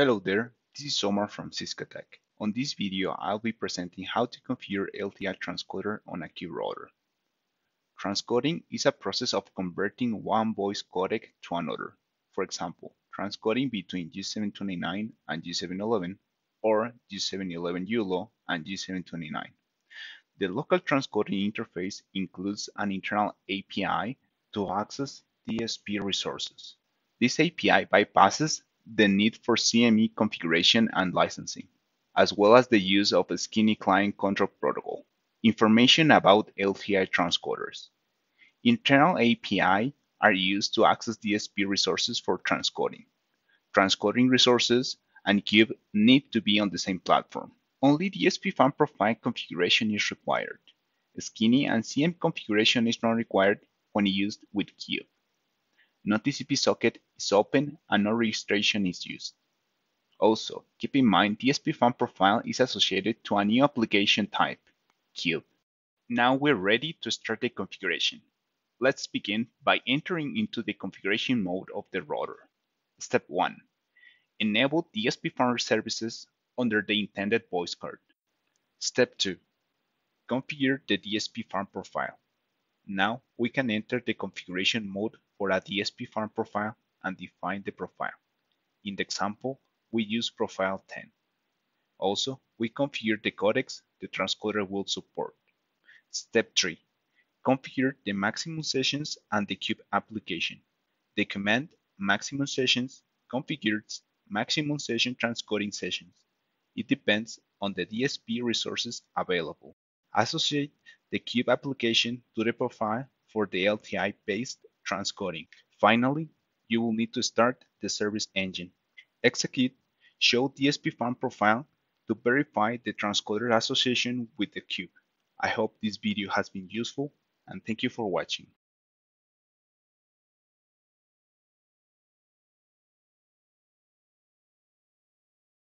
Hello there, this is Omar from Cisco Tech. On this video, I'll be presenting how to configure LTI transcoder on a CUBE router. Transcoding is a process of converting one voice codec to another. For example, transcoding between G729 and G711 or G711 ulaw and G729. The local transcoding interface includes an internal API to access DSP resources. This API bypasses the need for CME configuration and licensing, as well as the use of a Skinny Client Control Protocol. Information about LTI transcoders. Internal API are used to access DSP resources for transcoding. Transcoding resources and Cube need to be on the same platform. Only DSP farm profile configuration is required. Skinny and CM configuration is not required when used with Cube. No TCP socket is open and no registration is used. Also, keep in mind DSP farm profile is associated to a new application type, Cube. Now we're ready to start the configuration. Let's begin by entering into the configuration mode of the router. Step 1. Enable DSP farm services under the intended voice card. Step 2. Configure the DSP farm profile. Now we can enter the configuration mode for a DSP farm profile and define the profile. In the example, we use profile 10. Also, we configure the codecs the transcoder will support. Step 3. Configure the maximum sessions and the cube application. The command maximum sessions configures maximum session transcoding sessions. It depends on the DSP resources available. Associate the Cube application to the profile for the LTI-based transcoding. Finally, you will need to start the service engine. Execute show DSP farm profile to verify the transcoder association with the Cube. I hope this video has been useful and thank you for watching.